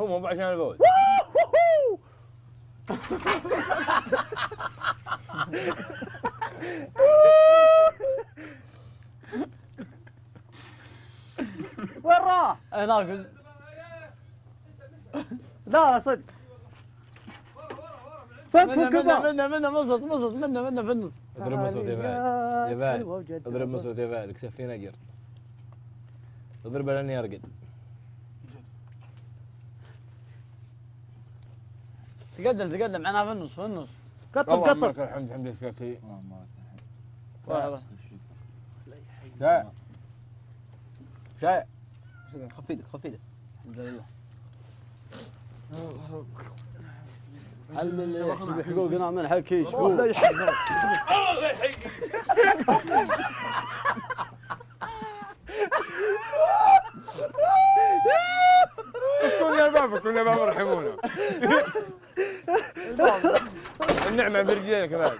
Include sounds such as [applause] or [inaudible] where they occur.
هو مو عشان الفوز وين راح؟ هناك لا لا صدق. فك منه فك منه منه مصد مصد منه منه في النص اضرب مسعود يا فهد. يا فهد. اضرب مسعود يا فهد اكسب فينا اجر اضرب لاني يرقد تقدم تقدم. عنها في النص في النص. قطب اللهم قطب لك الحمد حمد الشاكرين صح شاي شاي خف إيدك خف إيدك الحمد لله. علم اللي يحسب حقوقنا من حكي الله يحييك كل يا بابا كل يا بابا ارحمونا [laughs] النعمة برجليك بعد.